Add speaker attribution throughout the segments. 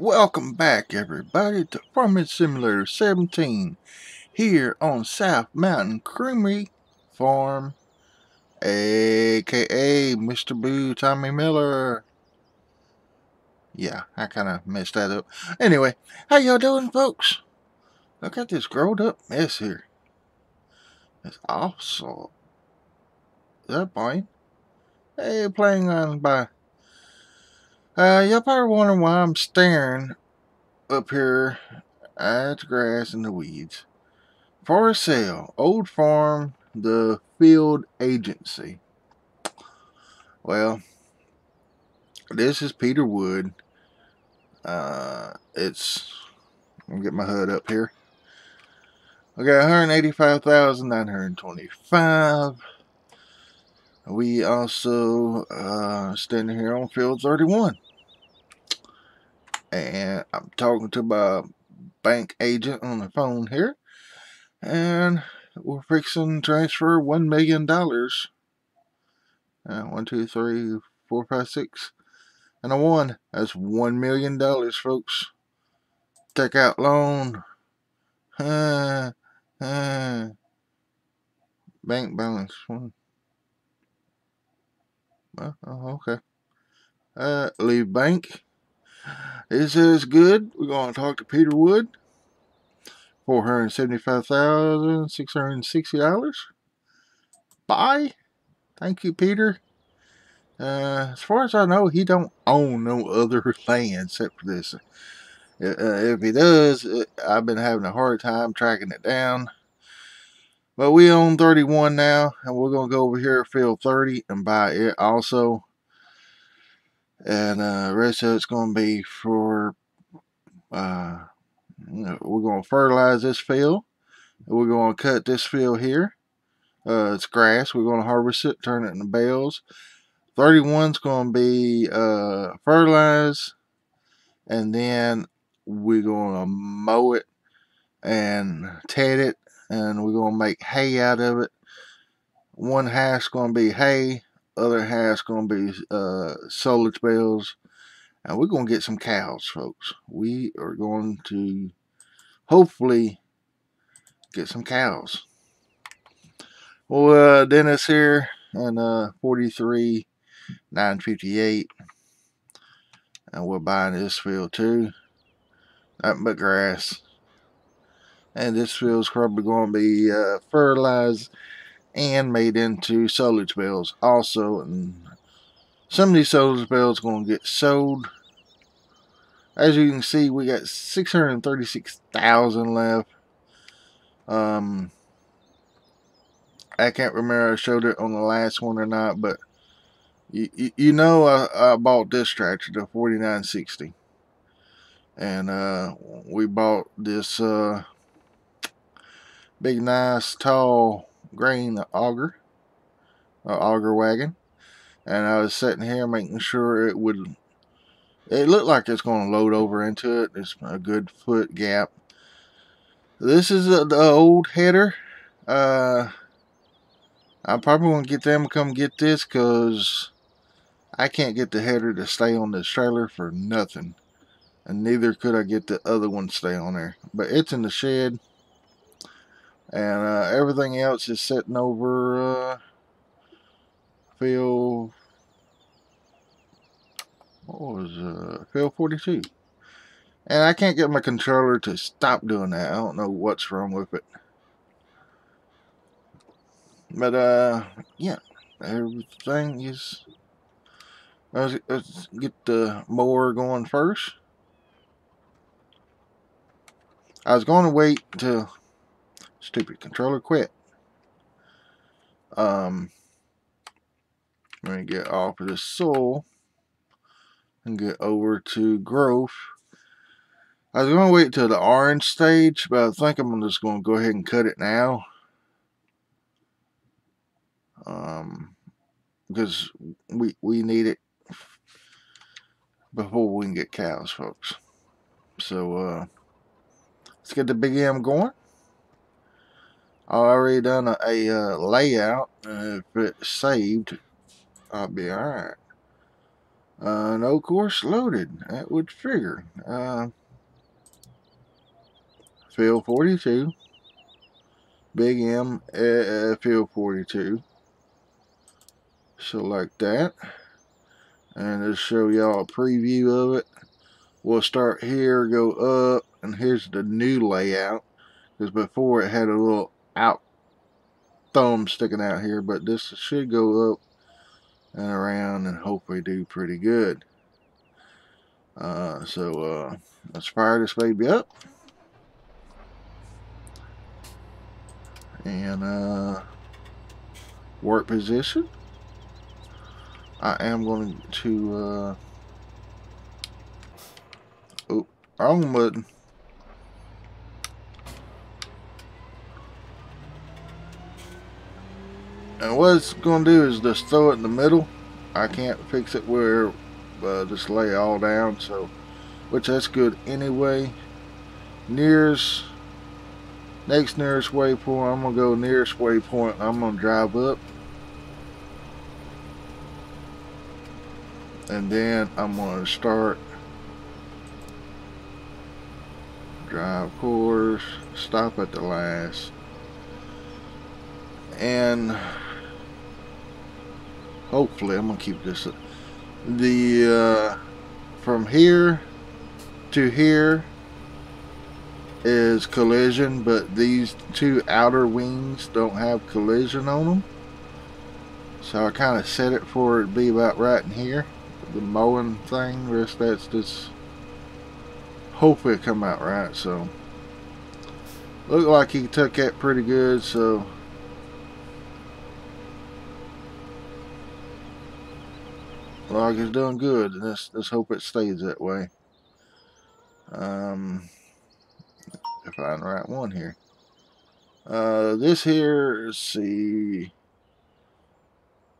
Speaker 1: Welcome back, everybody, to Farming Simulator 17 here on South Mountain Creamery Farm, aka Mr. Boo Tommy Miller. Yeah, I kind of messed that up. Anyway, how y'all doing, folks? Look at this grown up mess here. It's awesome. Is that fine? Hey, playing on by uh, y'all probably wondering why I'm staring up here at the grass and the weeds. For a sale, Old Farm, the Field Agency. Well, this is Peter Wood. Uh, it's, let me get my HUD up here. We got 185,925. We also uh, standing here on field 31. And I'm talking to my bank agent on the phone here. And we're fixing transfer $1 million. Uh, one, two, three, four, five, six. And a one. That's $1 million, folks. Take out loan. Uh, uh, bank balance. One. Oh, okay. Uh, leave bank. It says good. We're going to talk to Peter Wood. $475,660. Bye. Thank you, Peter. Uh, as far as I know, he don't own no other land except for this. Uh, if he does, uh, I've been having a hard time tracking it down. But we own 31 now, and we're going to go over here field 30 and buy it also. And uh, rest of it's going to be for, uh, we're going to fertilize this field. We're going to cut this field here. Uh, it's grass. We're going to harvest it, turn it into bales. 31's going to be uh, fertilized. And then we're going to mow it and ted it and we're going to make hay out of it. One half's going to be hay, other half's going to be uh, silage bales, and we're going to get some cows, folks. We are going to hopefully get some cows. Well, uh, Dennis here, and uh, 43 958 and we're buying this field too. Nothing but grass and this field is probably going to be uh, fertilized and made into silage bales also and some of these silage bales going to get sold. As you can see we got 636,000 left. Um I can't remember I showed it on the last one or not but you, you, you know I, I bought this tractor the 4960 and uh, we bought this uh, big nice tall grain auger uh, auger wagon. And I was sitting here making sure it would it looked like it's going to load over into it. It's a good foot gap. This is a, the old header. Uh, I probably want to get them to come get this because I can't get the header to stay on this trailer for nothing. And neither could I get the other one stay on there. But it's in the shed and uh, everything else is sitting over uh, field what was uh, field 42 and I can't get my controller to stop doing that. I don't know what's wrong with it. But uh yeah everything is let's, let's get the mower going first. I was going to wait till Stupid controller quit. Um, let me get off of the soul and get over to growth. I was going to wait till the orange stage, but I think I'm just going to go ahead and cut it now. Um, because we, we need it before we can get cows, folks. So, uh, let's get the big M going. I already done a, a uh, layout. Uh, if it's saved, I'll be alright. Uh, no course loaded. That would figure. Uh, field 42. Big M, uh, field 42. Select that. And just show y'all a preview of it. We'll start here, go up, and here's the new layout. Because before it had a little out thumb sticking out here, but this should go up and around and hopefully do pretty good. Uh, so uh, let's fire this baby up. And uh, work position. I am going to uh, oh, wrong button. And what it's going to do is just throw it in the middle. I can't fix it where uh, just lay all down. So, which that's good anyway. Nearest, next nearest waypoint, I'm to go nearest waypoint. I'm to drive up. And then I'm to start drive course, stop at the last. And hopefully I'm gonna keep this the uh, from here to here is collision but these two outer wings don't have collision on them so I kind of set it for it to be about right in here. The mowing thing rest that's just hopefully it come out right so. Look like he took that pretty good so Log is doing good, and let's, let's hope it stays that way. Um, if I find the right one here. Uh, this here, see.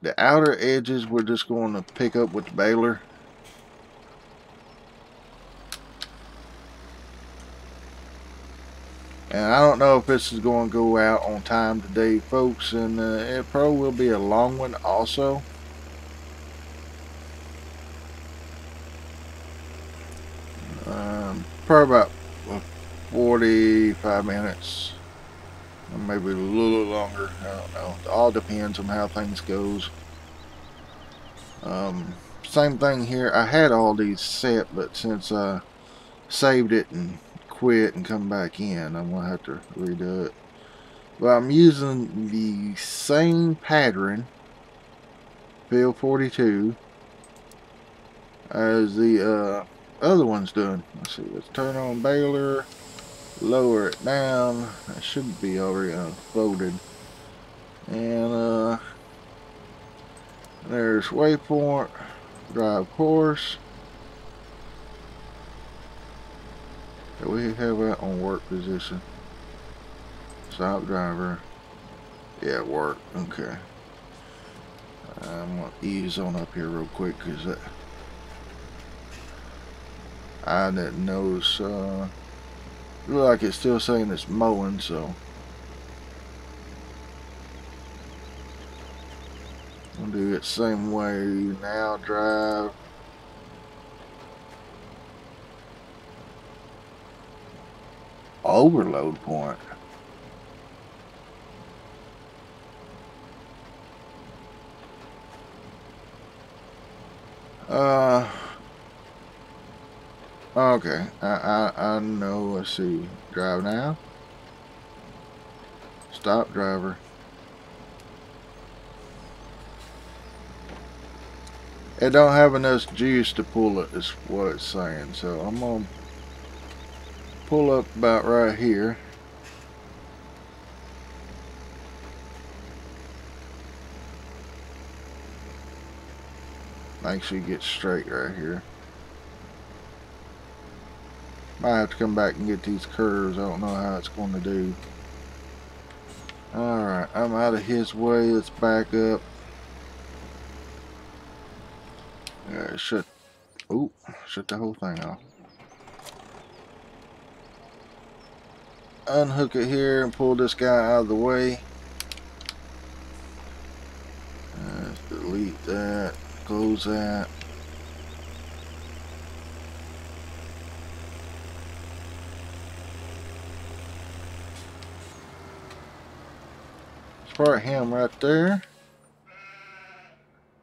Speaker 1: The outer edges we're just going to pick up with the baler. And I don't know if this is going to go out on time today, folks. And uh, it probably will be a long one also. Probably about 45 minutes. Maybe a little longer I don't know. It all depends on how things goes. Um, same thing here. I had all these set but since I saved it and quit and come back in I'm gonna have to redo it. But I'm using the same pattern field 42 as the uh, other one's done. Let's see, let's turn on baler, lower it down. That should be already unfolded. And uh, there's waypoint, drive course. we have that on work position. Stop driver. Yeah, work. Okay. I'm going to ease on up here real quick because that I didn't notice. Uh, look like it's still saying it's mowing, so. I'll do it same way now. Drive. Overload point. Uh. Okay, I, I, I know, let's see, drive now, stop driver, it don't have enough juice to pull it is what it's saying, so I'm going to pull up about right here, make sure you get straight right here. Might have to come back and get these curves. I don't know how it's going to do. Alright, I'm out of his way. Let's back up. Yeah, shut. Oop, shut the whole thing off. Unhook it here and pull this guy out of the way. Let's delete that. Close that. Apart him right there.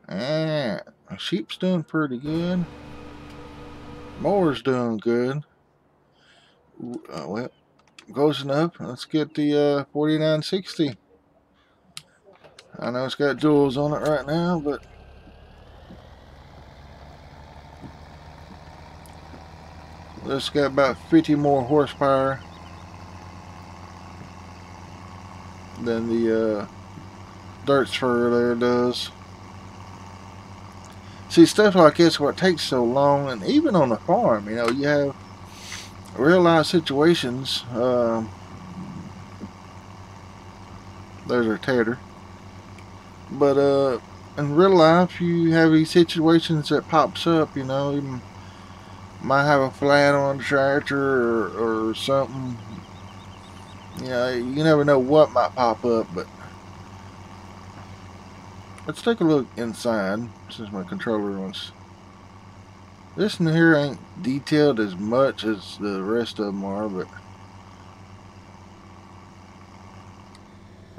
Speaker 1: And sheep's doing pretty good. Mower's doing good. Uh, well, close enough. Let's get the uh, 4960. I know it's got duals on it right now, but this got about 50 more horsepower than the uh, dirt spur there does. See, stuff like this, what takes so long, and even on the farm, you know, you have real life situations. Um, there's our tater. But uh, in real life, you have these situations that pops up, you know, you might have a flat on the tractor or, or something. You know, you never know what might pop up, but let's take a look inside since my controller wants this in here ain't detailed as much as the rest of them are, but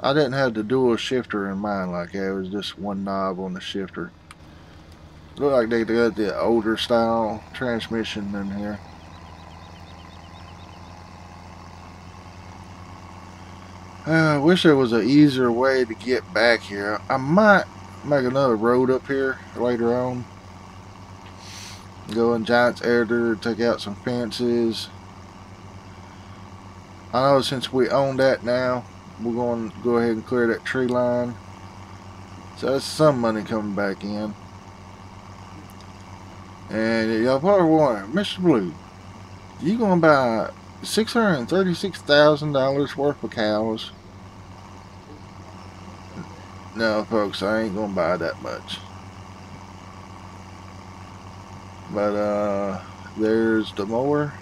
Speaker 1: I didn't have the dual shifter in mind like that. It was just one knob on the shifter. Look like they got the older style transmission in here. Uh, I wish there was an easier way to get back here. I might make another road up here later on. Go in Giants Editor, take out some fences. I know since we own that now, we're going to go ahead and clear that tree line. So that's some money coming back in. And y'all probably wondering, Mr. Blue, you going to buy $636,000 worth of cows? No, folks, I ain't going to buy that much. But uh, there's the mower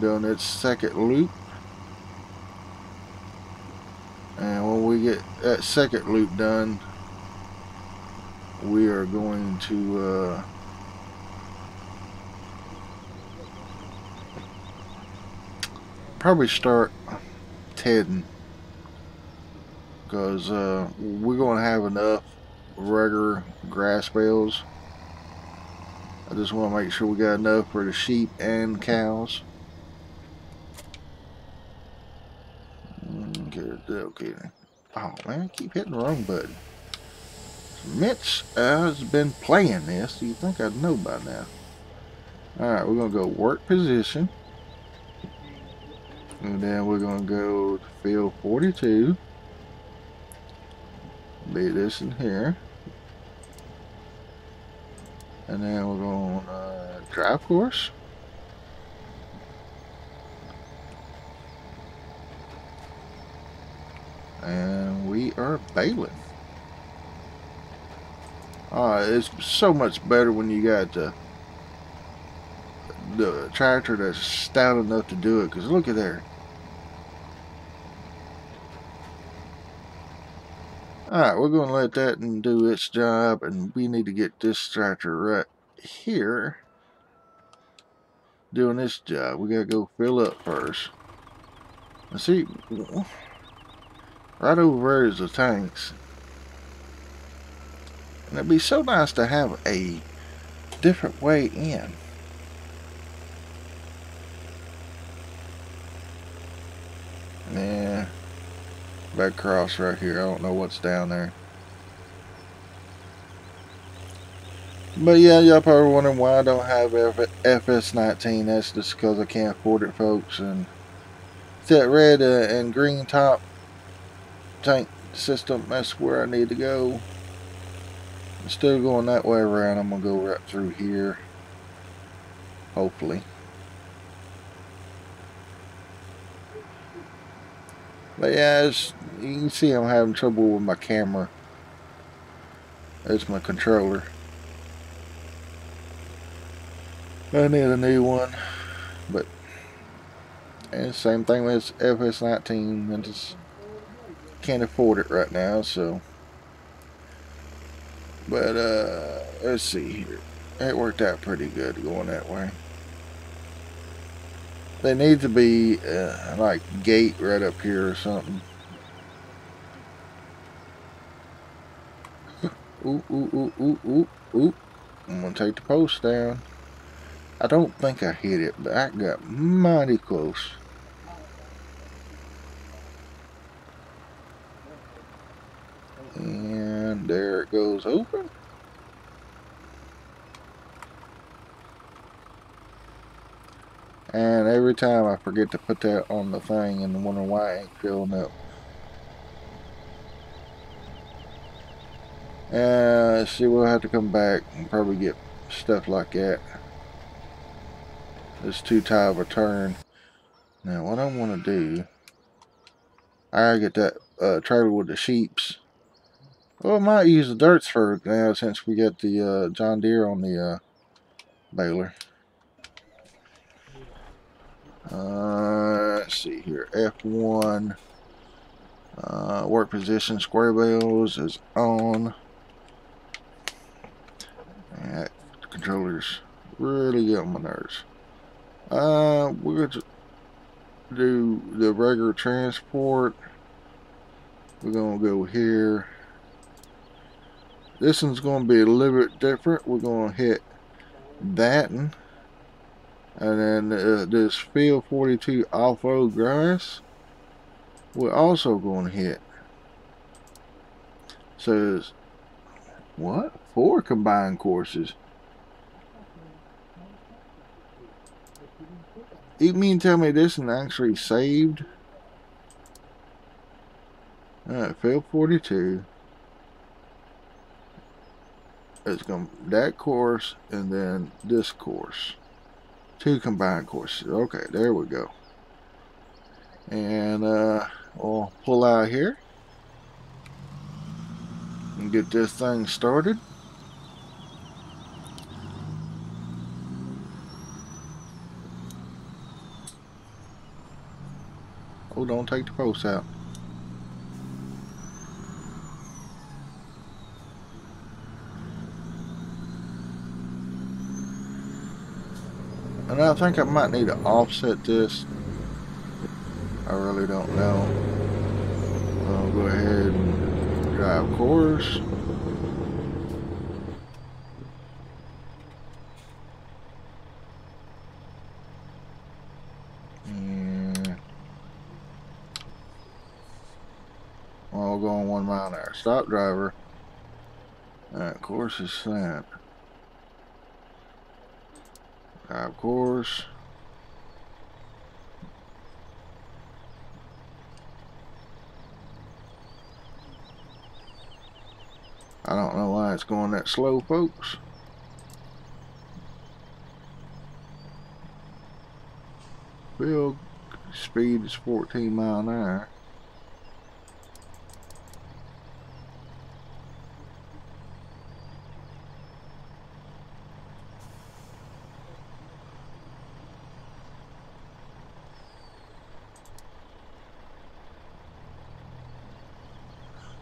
Speaker 1: doing its second loop. And when we get that second loop done, we are going to uh, probably start tedding because uh, we're going to have enough regular grass bales. I just want to make sure we got enough for the sheep and cows. Okay, okay. Oh man, I keep hitting the wrong button. Mitch has been playing this. You think I'd know by now? Alright, we're going to go work position. And then we're going to go to field 42. Be this in here. And then we're going uh, drive course. And we are baling. Uh, it's so much better when you got the, the tractor that's stout enough to do it. Because look at there. Alright, we're going to let that and do its job, and we need to get this tractor right here doing this job. We got to go fill up first. And see, right over there is the tanks. And it'd be so nice to have a different way in. Yeah back cross right here. I don't know what's down there. But yeah, y'all probably wondering why I don't have FS19. That's just because I can't afford it, folks. And that red uh, and green top tank system, that's where I need to go. Instead of going that way around, I'm going to go right through here. Hopefully. But yeah, as you can see I'm having trouble with my camera. That's my controller. I need a new one. But and same thing with FS19. I just can't afford it right now, so but uh let's see here. It worked out pretty good going that way. There needs to be uh, like gate right up here or something. Ooh, ooh, ooh, ooh, ooh. I'm gonna take the post down. I don't think I hit it, but I got mighty close. And there it goes open. And every time I forget to put that on the thing and wonder why it ain't filling up. Uh, see, we'll have to come back and probably get stuff like that. It's too tight of a turn. Now, what I want to do, I get that uh, trailer with the sheeps. Well, I might use the dirts for now since we got the uh, John Deere on the uh, baler. Uh, let's see here. F1. Uh, work position square bales is on. That controller's really get on my nerves. Uh, we're going to do the regular transport. We're going to go here. This one's going to be a little bit different. We're going to hit that one. And then uh, this field 42 off-road grass, we're also going to hit. Says, what? Four combined courses. You mean tell me this one actually saved? Alright, field 42. It's going to that course and then this course. Two combined courses. Okay, there we go. And uh, we'll pull out here and get this thing started. Oh, don't take the post out. And I think I might need to offset this. I really don't know. I'll go ahead and drive course. And I'll go on one mile an hour. Stop driver. Alright, course is set. Of course. I don't know why it's going that slow, folks. Field speed is 14 mile an hour.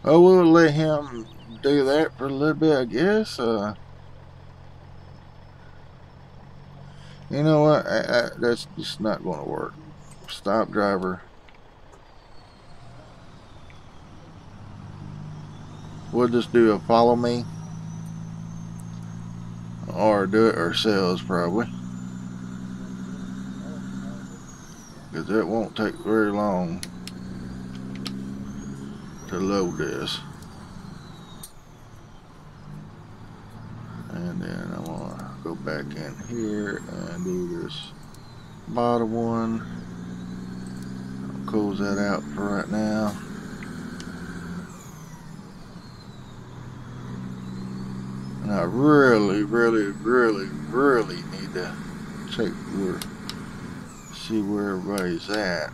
Speaker 1: Oh, we'll let him do that for a little bit, I guess. Uh, you know what? I, I, that's just not going to work. Stop driver. We'll just do a follow me. Or do it ourselves, probably. Because it won't take very long to load this. And then I back in here and do this bottom one. I'll close that out for right now. And I really, really, really, really need to check where, see where everybody's at.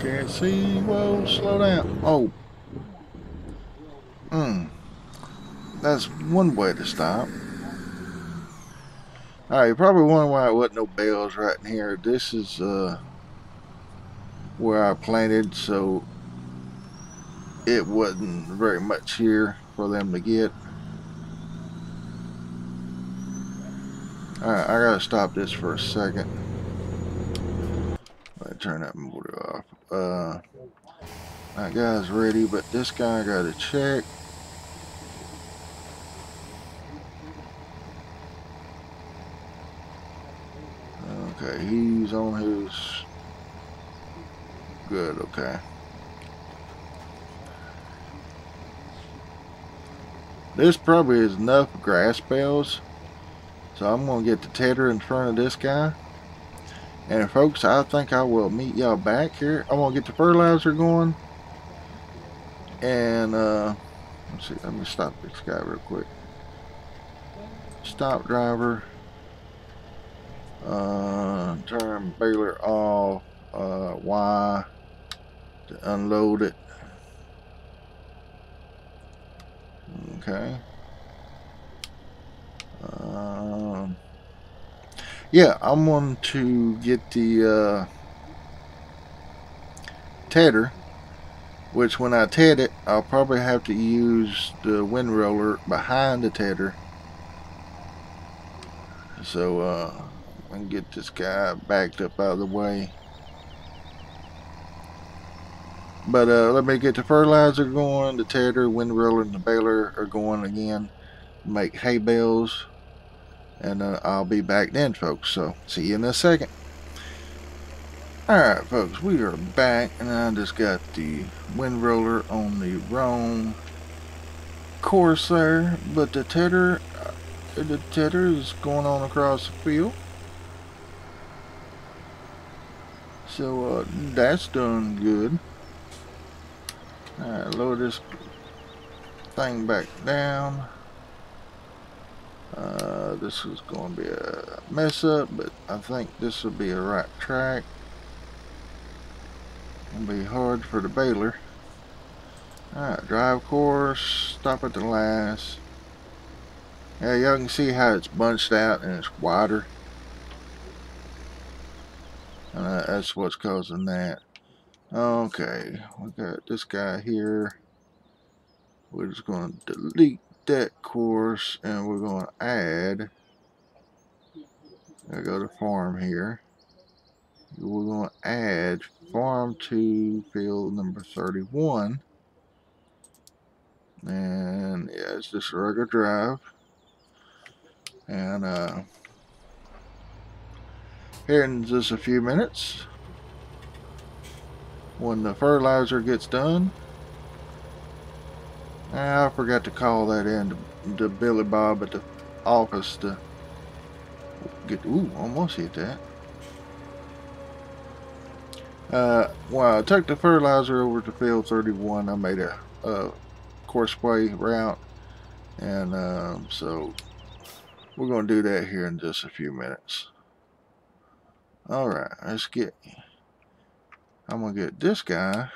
Speaker 1: Can't see. Whoa, slow down. Oh. Hmm. That's one way to stop. Alright, you're probably wondering why there wasn't no bells right in here. This is uh, where I planted, so it wasn't very much here for them to get. Alright, I gotta stop this for a second. Let turn that motor off. Uh, that guy's ready, but this guy gotta check. Okay, he's on his... Good, okay. This probably is enough grass bales. So I'm going to get the tedder in front of this guy. And folks, I think I will meet y'all back here. I'm going to get the fertilizer going. And, uh, let's see, let me stop this guy real quick. Stop driver. Uh, turn baler off. Uh, Y to unload it. Okay. Um, yeah, I'm going to get the uh, tedder, which when I ted it, I'll probably have to use the wind roller behind the tedder. So uh, Can get this guy backed up out of the way. But uh, let me get the fertilizer going, the tedder, wind roller, and the baler are going again. Make hay bales. And uh, I'll be back then, folks. So, see you in a second. Alright, folks, we are back. And I just got the wind roller on the wrong course there. But the tedder, uh, the tedder is going on across the field. So, uh, that's done good. Alright, lower this thing back down. Uh, this is going to be a mess up, but I think this will be a right track. It'll be hard for the baler. Alright, drive course, stop at the last. Yeah, y'all can see how it's bunched out and it's wider. Uh, that's what's causing that. Okay, we got this guy here. We're just going to delete that course and we're going to add. I go to farm here. We're going to add farm to field number 31. And yeah, it's just a regular drive. And uh, here in just a few minutes, when the fertilizer gets done. I forgot to call that in to, to Billy Bob at the office to get, ooh, almost hit that. Uh, well, I took the fertilizer over to field 31. I made a, a courseway route. And um, so we're going to do that here in just a few minutes. Alright, let's get I'm going to get this guy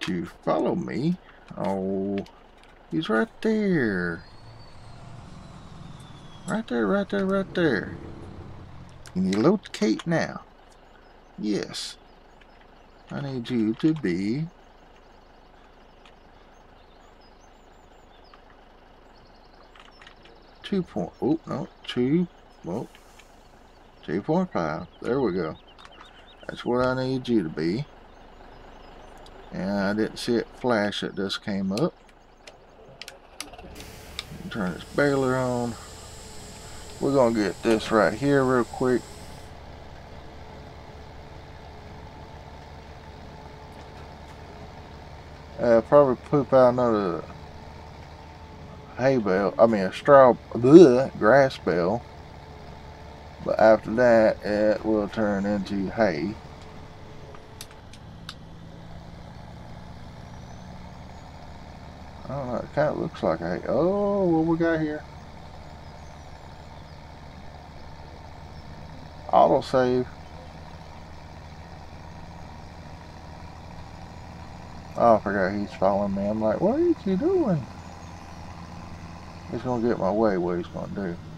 Speaker 1: to follow me. Oh, he's right there. Right there, right there, right there. Can you locate now? Yes. I need you to be two point oh no two well two point five there we go that's what I need you to be. And I didn't see it flash it just came up. Turn this baler on. We're going to get this right here real quick. Uh, probably poop out another hay bale. I mean a straw, bleh, grass bale. But after that, it will turn into hay. I don't know, it kind of looks like hay. Oh, what we got here? Auto save. Oh, I forgot he's following me. I'm like, what are you doing? He's going to get my way, what he's going to do.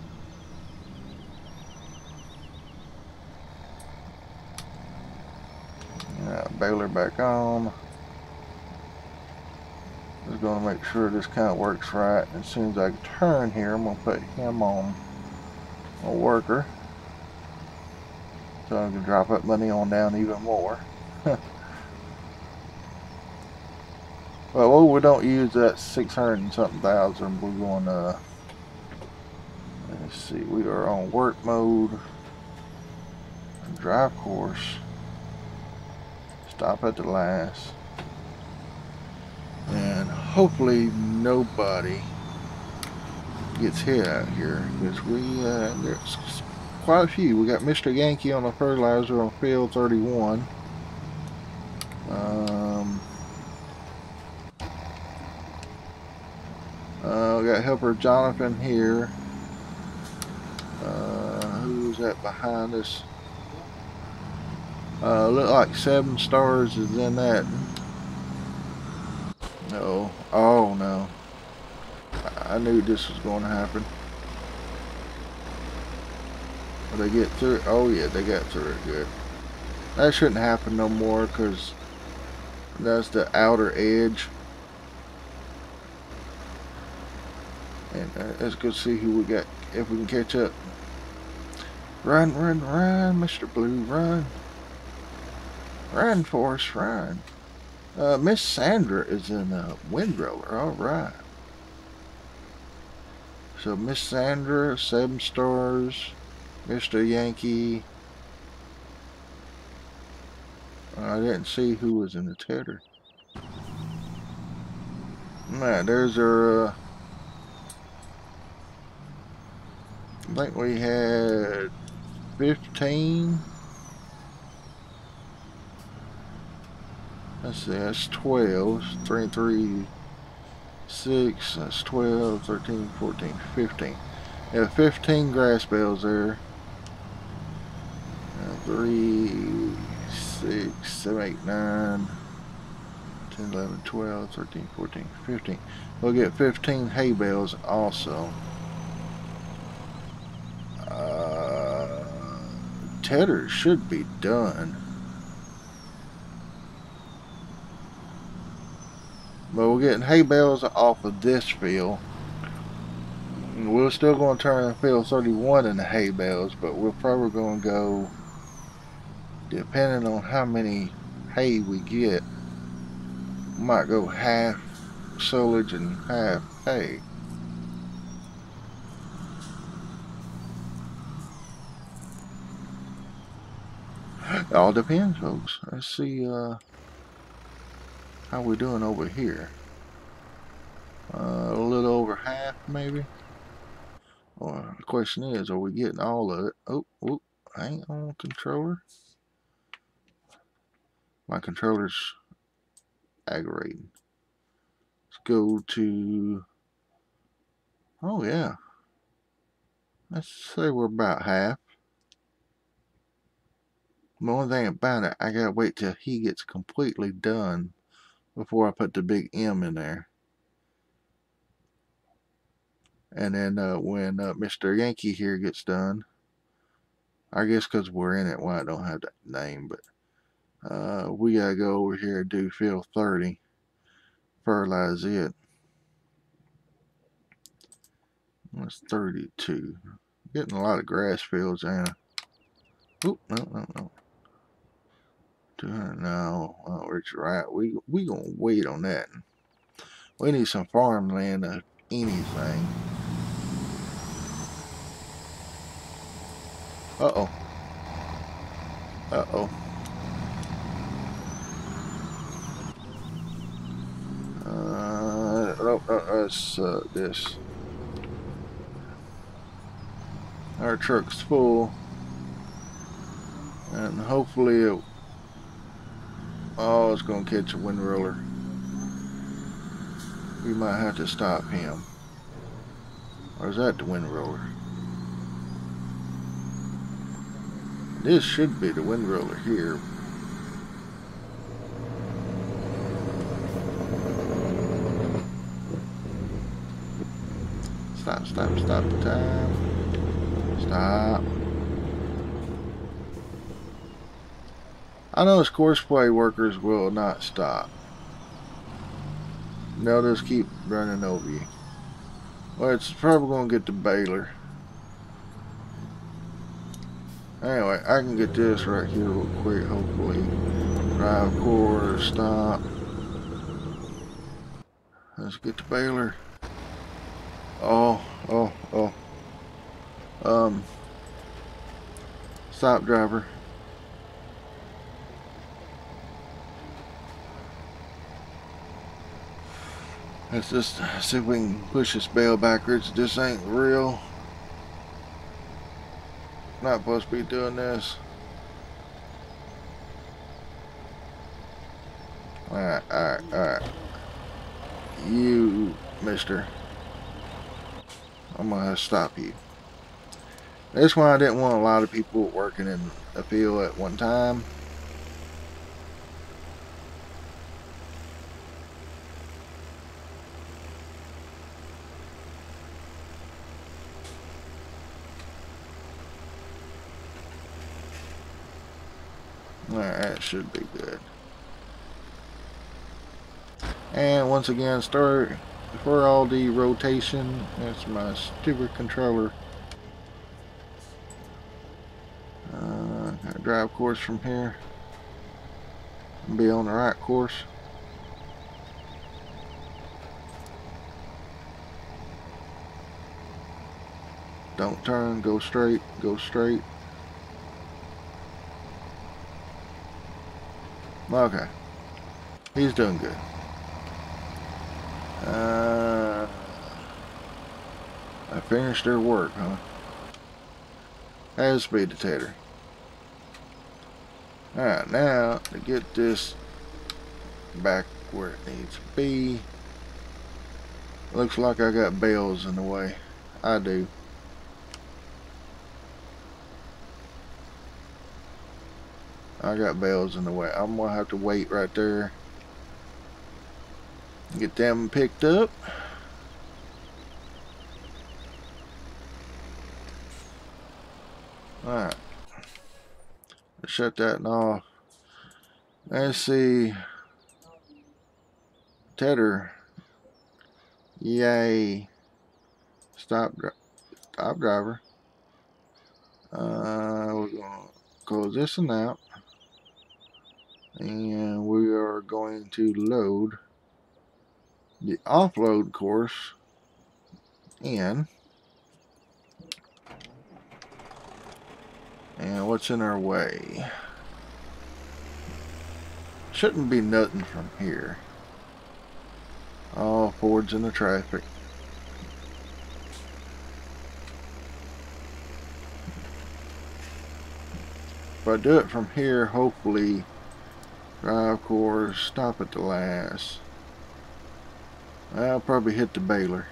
Speaker 1: Baler back on. Just going to make sure this kind of works right. As soon as I turn here, I'm going to put him on a worker. So I can drop that money on down even more. well, oh, we don't use that 600 and something thousand. We're going to, let's see, we are on work mode. Drive course. Stop at the last. And hopefully nobody gets hit out here because we uh, there's quite a few. We got Mr. Yankee on the fertilizer on field 31. Um, uh, we got helper Jonathan here. Uh, who's that behind us? Uh, look like seven stars is in that. No. Oh no. I knew this was going to happen. They get through? Oh yeah, they got through it good. That shouldn't happen no more because that's the outer edge. And uh, let's go see who we got, if we can catch up. Run, run, run, Mr. Blue, run. Run, Forrest, run. Uh, Miss Sandra is in a windroller, alright. So Miss Sandra, seven stars. Mr. Yankee. I didn't see who was in the tedder. Man, there's our, uh, I think we had 15. Let's see, that's 12. 3 and 3, 6, that's 12, 13, 14, 15. Yeah, 15 grass bales there. 3, 6, 7, 8, 9, 10, 11, 12, 13, 14, 15. We'll get 15 hay bales also. Uh, tedder should be done. But we're getting hay bales off of this field. We're still going to turn field 31 into hay bales, but we're probably going to go, depending on how many hay we get, might go half silage and half hay. It all depends, folks. Let's see, uh, how we doing over here? Uh, a little over half, maybe. Or the question is, are we getting all of it? Oh, oh, hang on, controller. My controller's aggravating. Let's go to. Oh yeah. Let's say we're about half. The only thing about it, I gotta wait till he gets completely done before I put the big M in there. And then uh, when uh, Mr. Yankee here gets done, I guess because we're in it, why I don't have that name, but uh, we got to go over here and do field 30, fertilize it. That's 32. Getting a lot of grass fields in. Oop, no, no, no. 200, no, oh, it's right. We we gonna wait on that. We need some farmland of anything. Uh-oh. Uh-oh. Uh, oh, uh, it's, uh, this. Our truck's full. And hopefully it Oh, it's going to catch a wind roller. We might have to stop him. Or is that the wind roller? This should be the wind roller here. Stop, stop, stop the time. Stop. I know courseplay workers will not stop. They'll just keep running over you. Well, it's probably going to get the baler. Anyway, I can get this right here real quick, hopefully. Drive course, stop. Let's get the baler. Oh, oh, oh. Um, stop driver. Let's just see if we can push this bale backwards. This ain't real. Not supposed to be doing this. Alright, alright, alright. You, mister. I'm gonna stop you. That's why I didn't want a lot of people working in a field at one time. Alright, that should be good. And once again, start for all the rotation. That's my stupid controller. Uh, drive course from here. Be on the right course. Don't turn, go straight, go straight. Okay. He's doing good. Uh, I finished their work, huh? As speed detector. Alright, now to get this back where it needs to be. Looks like I got bales in the way. I do. I got bales in the way. I'm gonna have to wait right there. Get them picked up. Alright. Shut that off. Let's see. Tedder. Yay. Stop, stop driver. Uh, we're going to close this one out and we are going to load the offload course in. And what's in our way? Shouldn't be nothing from here. All Fords in the traffic. If I do it from here hopefully Drive course, stop at the last. I'll probably hit the baler.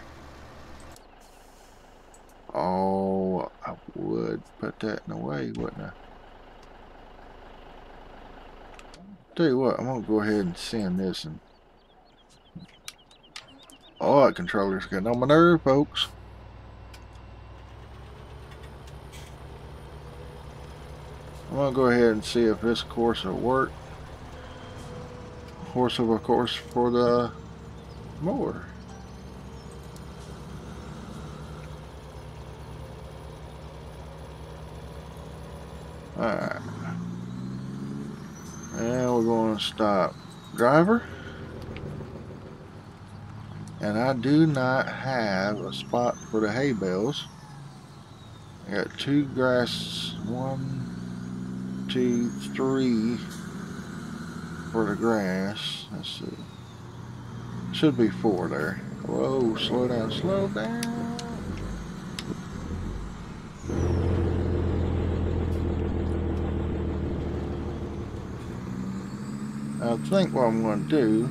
Speaker 1: Oh, I would put that in the way, wouldn't I? Tell you what, I'm gonna go ahead and send this and Oh, that controller's getting on my nerve, folks. I'm gonna go ahead and see if this course will work horse of a course for the mower. Alright. And we're going to stop. Driver. And I do not have a spot for the hay bales. I got two grass, one, two, three for the grass. Let's see. Should be four there. Whoa, slow down, slow down. I think what I'm going to do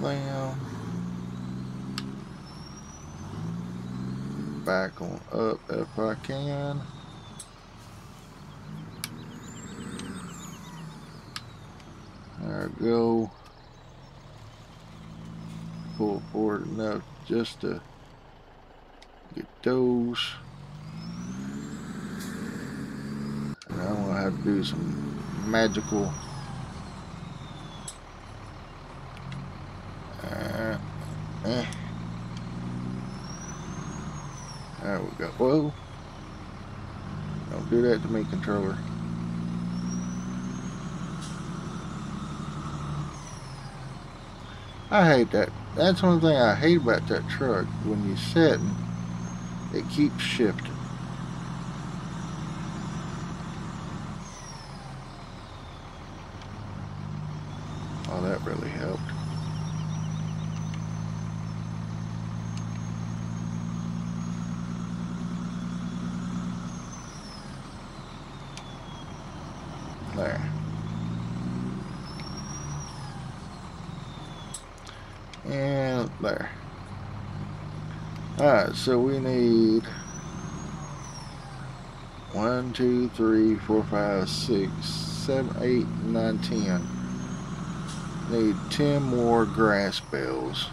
Speaker 1: down back on up if I can There we go. Pull forward enough just to get those. And I'm gonna have to do some magical uh, eh. There we go. Whoa. Don't do that to me, controller. I hate that. That's one thing I hate about that truck. When you're sit, it keeps shifting. Oh, that really helped. There. And there. Alright, so we need one, two, three, four, five, six, seven, eight, nine, ten. Need ten more grass bales.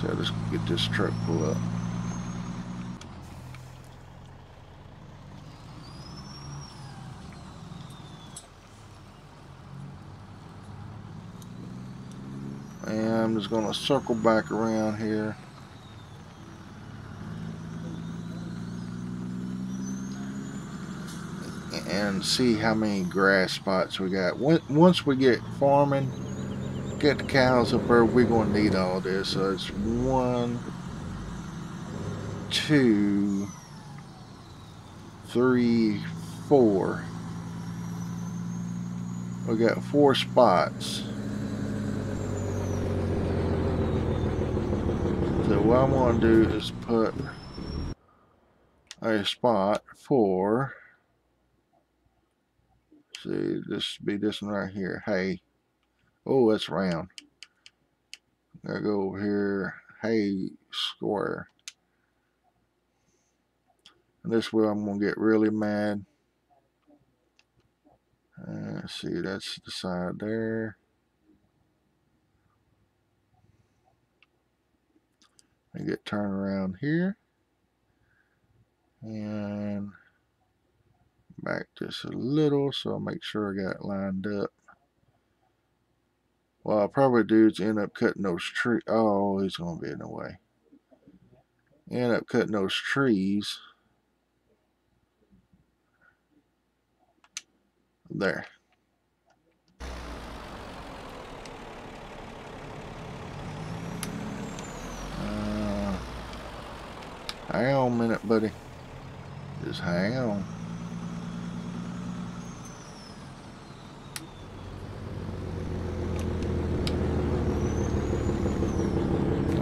Speaker 1: So let's get this truck pulled up. And I'm just going to circle back around here. And see how many grass spots we got. Once we get farming, get the cows up there, we're going to need all this. So it's one, two, three, four. We got four spots. What I'm going to do is put a spot for, see, this be this one right here. Hey, oh, that's round. I go over here, hey, square. And this way I'm going to get really mad. Uh, see, that's the side there. I get turned around here and back just a little so I'll make sure I got lined up. Well, I'll probably do is end up cutting those trees. Oh, he's to be in the way. End up cutting those trees. There. Hang on a minute, buddy. Just hang on.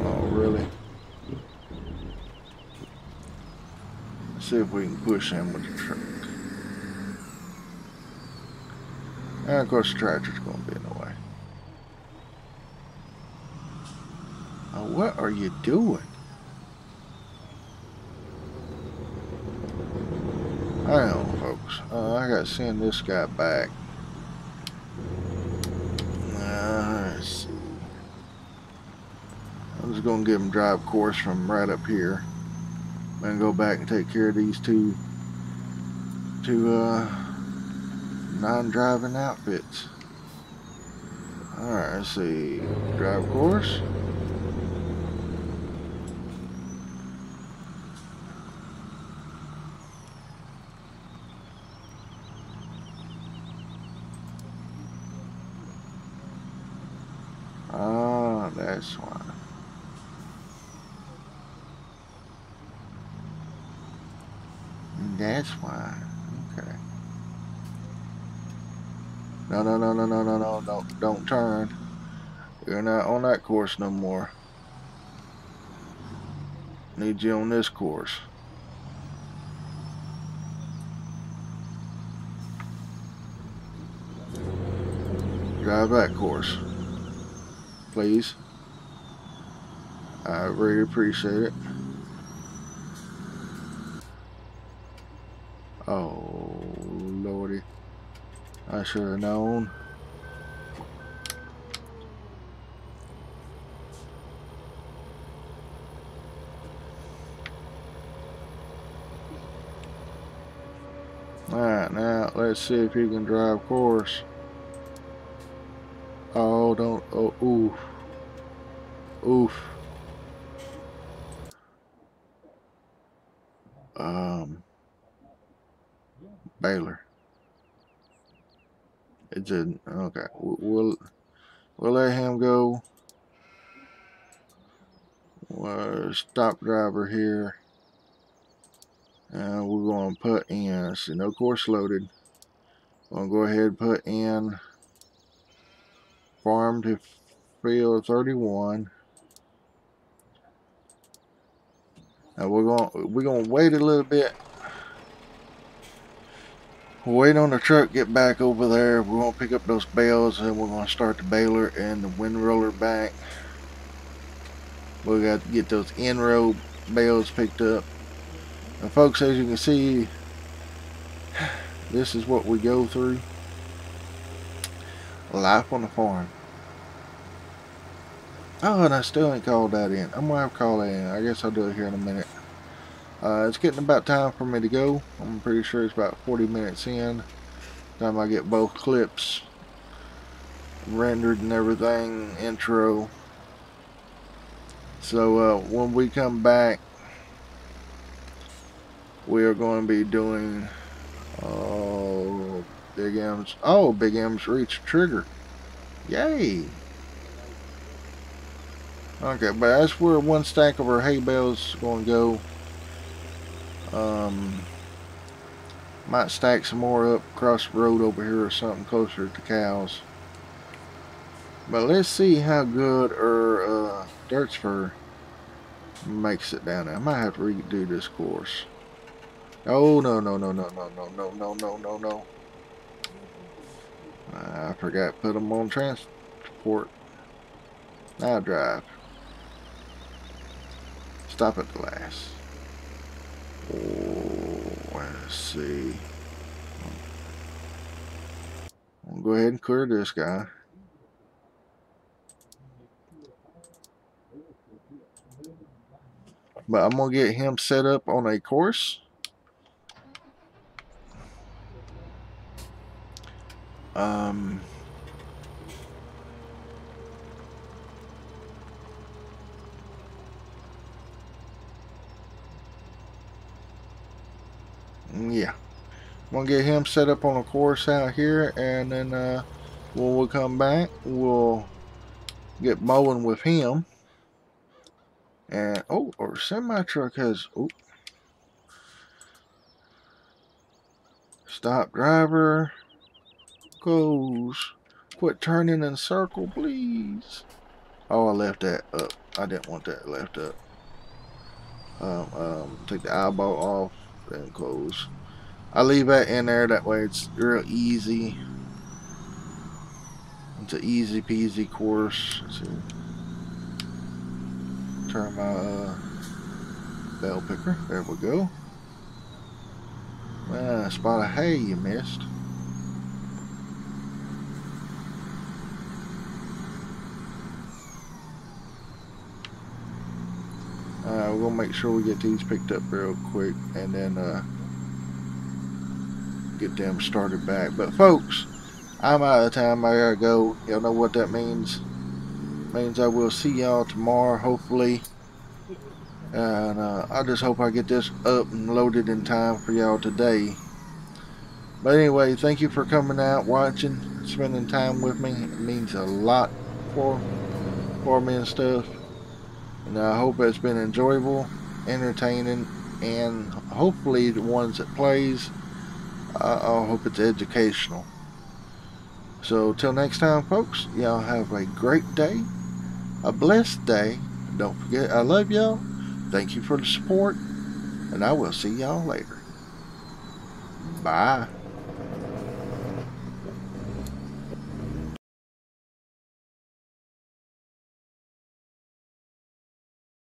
Speaker 1: Oh, really? See if we can push him with the truck. And of course the tractor's going to be in the way. Oh, what are you doing? Hang on, folks. Uh, I gotta send this guy back. Uh, let's see. I'm just gonna give him drive course from right up here. And go back and take care of these two two uh, non-driving outfits. Alright, let's see. Drive course. This one. That's why. Okay. No, no, no, no, no, no, no, don't, don't turn. You're not on that course no more. Need you on this course. Drive that course. Please. I really appreciate it. Oh, lordy. I should have known. Alright, now let's see if he can drive course. Oh, don't. Oh, oof. Oof. um, baler. Okay, we'll we'll let him go. We'll stop driver here. And we're going to put in, see no course loaded. We'll go ahead and put in farm to field 31. Now we're going we're going to wait a little bit. Wait on the truck get back over there. We're going to pick up those bales and we're going to start the baler and the windrower back. We got to get those in-row bales picked up. And folks, as you can see, this is what we go through. Life on the farm. Oh, and I still ain't called that in. I'm going to have to call that in. I guess I'll do it here in a minute. Uh, it's getting about time for me to go. I'm pretty sure it's about 40 minutes in. Time I get both clips rendered and everything, intro. So uh, when we come back, we are going to be doing oh Big M's oh Big M's reach trigger. Yay! Okay, but that's where one stack of our hay bales is going to go. Um, might stack some more up across the road over here or something closer to cows. But let's see how good our uh, Deutz-Fahr makes it down there. I might have to redo this course. Oh, no, no, no, no, no, no, no, no, no, no, no. I forgot to put them on transport. Now drive. Stop at the last. Oh, let's see. I'll go ahead and clear this guy. But I'm going to get him set up on a course. Um... yeah. I'm gonna get him set up on a course out here and then uh, when we come back we'll get mowing with him. And oh our semi truck has oh stop driver goes quit turning in circle please. Oh I left that up. I didn't want that left up. Um, um, take the eyeball off and close. I leave that in there that way it's real easy. It's an easy peasy course. Turn my uh, bell picker. There we go. Ah, spot of hay you missed. Uh, we're gonna make sure we get these picked up real quick and then uh, get them started back. But folks, I'm out of time. I gotta go. Y'all know what that means. Means I will see y'all tomorrow, hopefully. And uh, I just hope I get this up and loaded in time for y'all today. But anyway, thank you for coming out, watching, spending time with me. It means a lot for for me and stuff. And I hope it's been enjoyable, entertaining, and hopefully the ones that plays, I hope it's educational. So till next time, folks, y'all have a great day, a blessed day. Don't forget, I love y'all. Thank you for the support, and I will see y'all later. Bye.